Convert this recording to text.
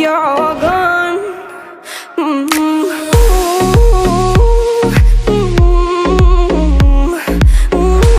You're all gone.